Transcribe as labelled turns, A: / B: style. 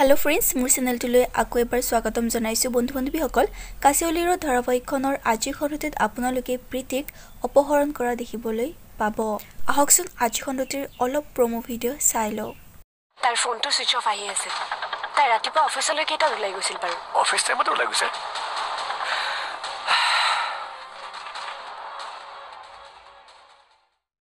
A: Hello friends মোৰ চেনেলটোলৈ আকৌ এবাৰ স্বাগতম জনাইছোঁ বন্ধু বান্ধৱীসকল কাছিয়লিৰ ধাৰাবাহিকখনৰ আজিৰ খণ্ডটিত আপোনালোকে প্ৰীতিক অপহৰণ কৰা দেখিবলৈ পাব। আহকচোন আজি খণ্ডটিৰ অলপ প্ৰম' ভিডিঅ' চাই লওঁ।
B: তাইৰ ফোনটো ছুইচ অফ আহি আছে। তাই ৰাতিপুৱা অফিচলৈ কেইটাত ওলাই গৈছিল বাৰু।
C: অফিচ টাইমতে ওলাই গৈছে?